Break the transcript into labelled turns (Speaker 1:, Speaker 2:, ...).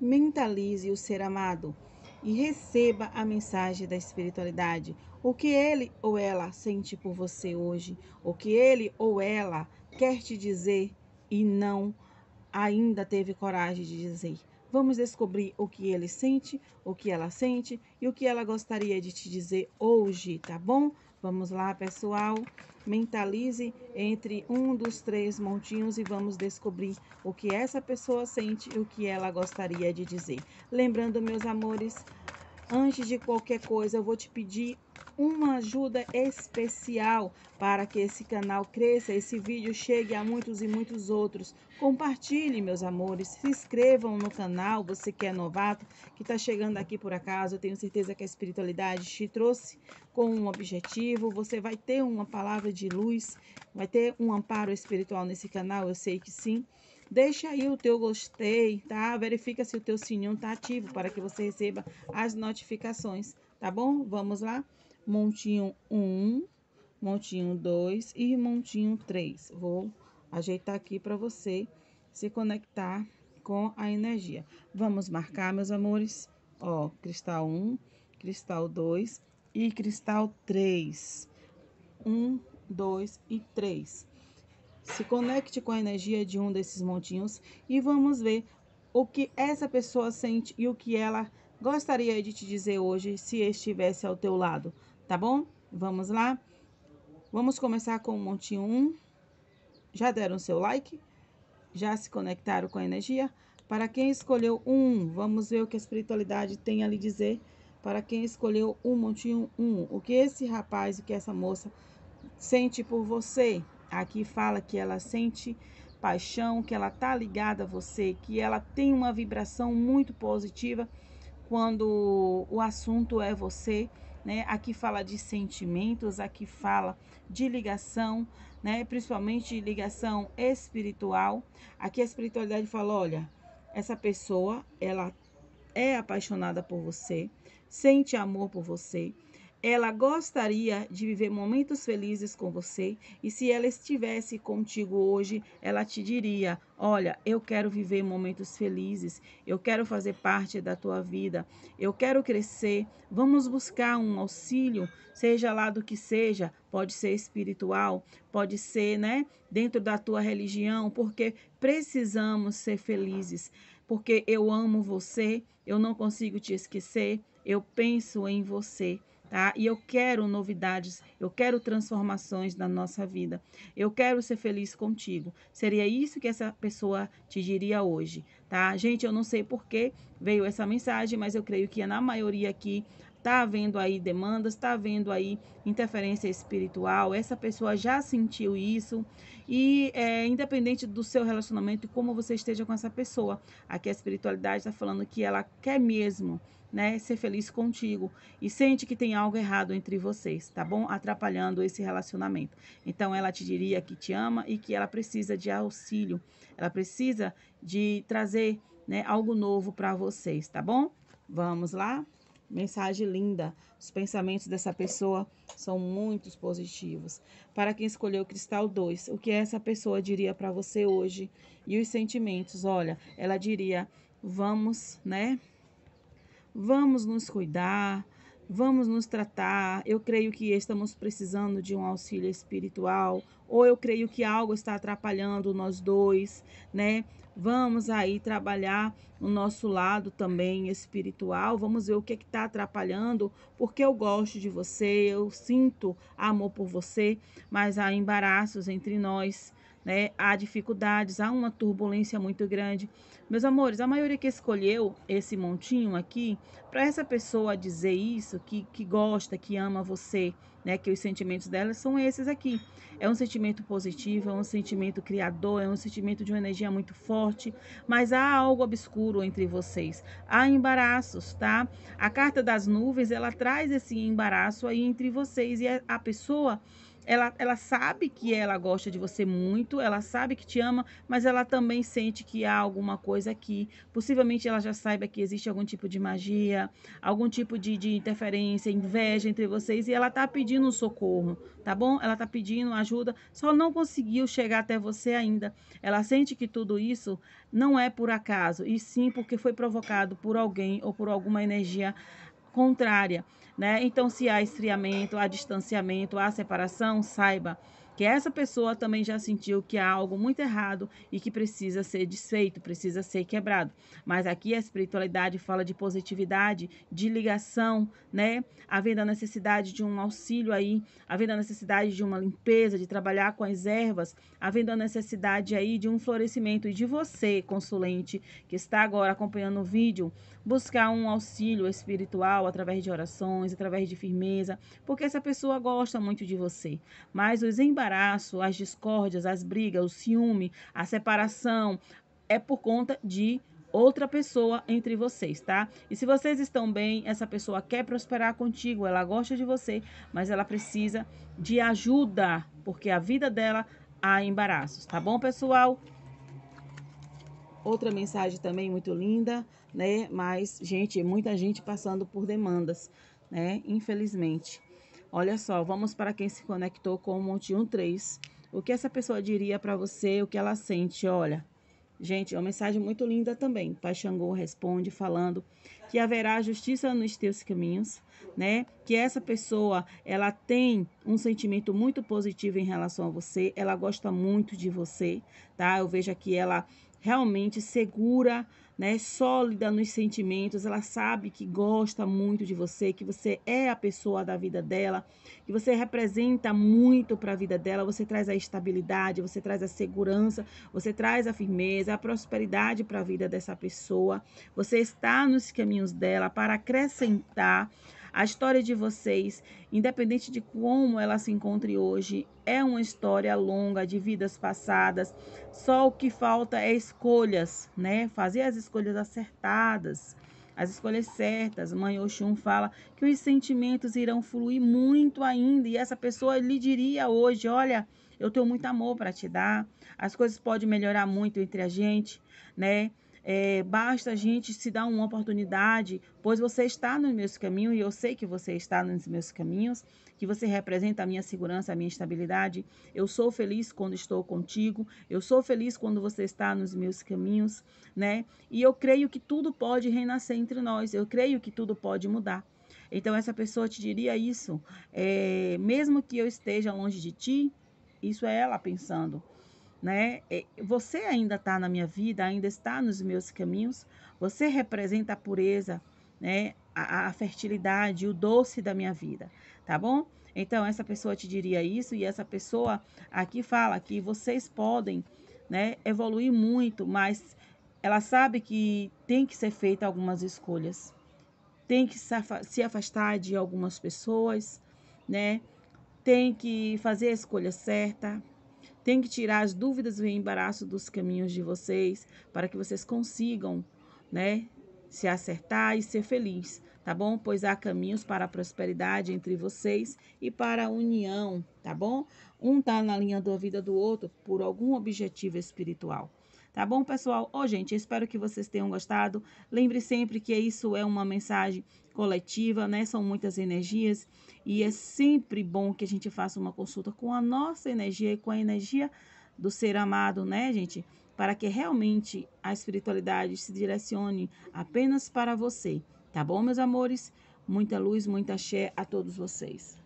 Speaker 1: mentalize o ser amado e receba a mensagem da espiritualidade. O que ele ou ela sente por você hoje, o que ele ou ela quer te dizer e não ainda teve coragem de dizer. Vamos descobrir o que ele sente, o que ela sente e o que ela gostaria de te dizer hoje, tá bom? Vamos lá, pessoal. Mentalize entre um dos três montinhos e vamos descobrir o que essa pessoa sente e o que ela gostaria de dizer. Lembrando, meus amores, antes de qualquer coisa, eu vou te pedir uma ajuda especial para que esse canal cresça, esse vídeo chegue a muitos e muitos outros. Compartilhe, meus amores, se inscrevam no canal, você que é novato, que está chegando aqui por acaso, eu tenho certeza que a espiritualidade te trouxe com um objetivo, você vai ter uma palavra de luz, vai ter um amparo espiritual nesse canal, eu sei que sim. Deixa aí o teu gostei, tá? Verifica se o teu sininho tá ativo para que você receba as notificações, tá bom? Vamos lá? Montinho 1, montinho 2 e montinho 3. Vou ajeitar aqui para você se conectar com a energia. Vamos marcar, meus amores? Ó, cristal 1, cristal 2 e cristal 3. 1, 2 e 3 se conecte com a energia de um desses montinhos e vamos ver o que essa pessoa sente e o que ela gostaria de te dizer hoje se estivesse ao teu lado, tá bom? Vamos lá? Vamos começar com o montinho 1. Já deram seu like? Já se conectaram com a energia? Para quem escolheu um, vamos ver o que a espiritualidade tem a lhe dizer. Para quem escolheu um montinho 1, o que esse rapaz, o que essa moça sente por você, Aqui fala que ela sente paixão, que ela tá ligada a você, que ela tem uma vibração muito positiva quando o assunto é você, né? Aqui fala de sentimentos, aqui fala de ligação, né? Principalmente ligação espiritual. Aqui a espiritualidade fala, olha, essa pessoa, ela é apaixonada por você, sente amor por você, ela gostaria de viver momentos felizes com você e se ela estivesse contigo hoje, ela te diria: Olha, eu quero viver momentos felizes, eu quero fazer parte da tua vida, eu quero crescer. Vamos buscar um auxílio, seja lá do que seja, pode ser espiritual, pode ser, né, dentro da tua religião, porque precisamos ser felizes, porque eu amo você, eu não consigo te esquecer, eu penso em você tá? E eu quero novidades, eu quero transformações na nossa vida. Eu quero ser feliz contigo. Seria isso que essa pessoa te diria hoje, tá? Gente, eu não sei por que veio essa mensagem, mas eu creio que na maioria aqui tá havendo aí demandas, tá havendo aí interferência espiritual. Essa pessoa já sentiu isso e é, independente do seu relacionamento como você esteja com essa pessoa, aqui a espiritualidade está falando que ela quer mesmo né, ser feliz contigo e sente que tem algo errado entre vocês, tá bom? Atrapalhando esse relacionamento. Então ela te diria que te ama e que ela precisa de auxílio, ela precisa de trazer, né, algo novo para vocês, tá bom? Vamos lá? Mensagem linda. Os pensamentos dessa pessoa são muito positivos. Para quem escolheu o cristal 2, o que essa pessoa diria para você hoje? E os sentimentos, olha, ela diria: "Vamos, né, Vamos nos cuidar, vamos nos tratar. Eu creio que estamos precisando de um auxílio espiritual, ou eu creio que algo está atrapalhando nós dois, né? Vamos aí trabalhar o nosso lado também espiritual. Vamos ver o que está atrapalhando, porque eu gosto de você, eu sinto amor por você, mas há embaraços entre nós né? Há dificuldades, há uma turbulência muito grande. Meus amores, a maioria que escolheu esse montinho aqui, para essa pessoa dizer isso, que, que gosta, que ama você, né? Que os sentimentos dela são esses aqui. É um sentimento positivo, é um sentimento criador, é um sentimento de uma energia muito forte, mas há algo obscuro entre vocês. Há embaraços, tá? A carta das nuvens, ela traz esse embaraço aí entre vocês e a pessoa ela, ela sabe que ela gosta de você muito, ela sabe que te ama, mas ela também sente que há alguma coisa aqui. Possivelmente ela já saiba que existe algum tipo de magia, algum tipo de, de interferência, inveja entre vocês e ela tá pedindo socorro, tá bom? Ela tá pedindo ajuda, só não conseguiu chegar até você ainda. Ela sente que tudo isso não é por acaso, e sim porque foi provocado por alguém ou por alguma energia contrária, né? Então, se há esfriamento, há distanciamento, há separação, saiba que essa pessoa também já sentiu que há algo muito errado e que precisa ser desfeito, precisa ser quebrado. Mas aqui a espiritualidade fala de positividade, de ligação, né? Havendo a necessidade de um auxílio aí, havendo a necessidade de uma limpeza, de trabalhar com as ervas, havendo a necessidade aí de um florescimento e de você, consulente, que está agora acompanhando o vídeo, buscar um auxílio espiritual através de orações, através de firmeza, porque essa pessoa gosta muito de você. Mas os embaraços, as discórdias, as brigas, o ciúme, a separação é por conta de outra pessoa entre vocês, tá? E se vocês estão bem, essa pessoa quer prosperar contigo, ela gosta de você, mas ela precisa de ajuda, porque a vida dela há embaraços, tá bom, pessoal? Outra mensagem também muito linda, né? Mas, gente, muita gente passando por demandas, né? Infelizmente. Olha só, vamos para quem se conectou com o Monte 13. O que essa pessoa diria para você, o que ela sente, olha. Gente, é uma mensagem muito linda também. Pai Xangô responde falando que haverá justiça nos teus caminhos, né? Que essa pessoa, ela tem um sentimento muito positivo em relação a você, ela gosta muito de você, tá? Eu vejo aqui ela realmente segura, né, sólida nos sentimentos, ela sabe que gosta muito de você, que você é a pessoa da vida dela, que você representa muito para a vida dela, você traz a estabilidade, você traz a segurança, você traz a firmeza, a prosperidade para a vida dessa pessoa. Você está nos caminhos dela para acrescentar a história de vocês, independente de como ela se encontre hoje, é uma história longa de vidas passadas. Só o que falta é escolhas, né? Fazer as escolhas acertadas, as escolhas certas. Mãe Oxum fala que os sentimentos irão fluir muito ainda e essa pessoa lhe diria hoje, olha, eu tenho muito amor para te dar. As coisas podem melhorar muito entre a gente, né? É, basta a gente se dar uma oportunidade, pois você está nos meus caminhos e eu sei que você está nos meus caminhos, que você representa a minha segurança, a minha estabilidade. Eu sou feliz quando estou contigo, eu sou feliz quando você está nos meus caminhos, né? E eu creio que tudo pode renascer entre nós, eu creio que tudo pode mudar. Então, essa pessoa te diria isso, é, mesmo que eu esteja longe de ti, isso é ela pensando né? É, você ainda está na minha vida, ainda está nos meus caminhos. Você representa a pureza, né? A, a, fertilidade, o doce da minha vida, tá bom? Então essa pessoa te diria isso e essa pessoa aqui fala que vocês podem, né? Evoluir muito, mas ela sabe que tem que ser feita algumas escolhas, tem que se afastar de algumas pessoas, né? Tem que fazer a escolha certa, tem que tirar as dúvidas e o embaraço dos caminhos de vocês para que vocês consigam, né, se acertar e ser feliz, tá bom? Pois há caminhos para a prosperidade entre vocês e para a união, tá bom? Um tá na linha da vida do outro por algum objetivo espiritual. Tá bom, pessoal? Ô, oh, gente, espero que vocês tenham gostado. Lembre sempre que isso é uma mensagem coletiva, né? São muitas energias e é sempre bom que a gente faça uma consulta com a nossa energia e com a energia do ser amado, né, gente? Para que realmente a espiritualidade se direcione apenas para você. Tá bom, meus amores? Muita luz, muita axé a todos vocês.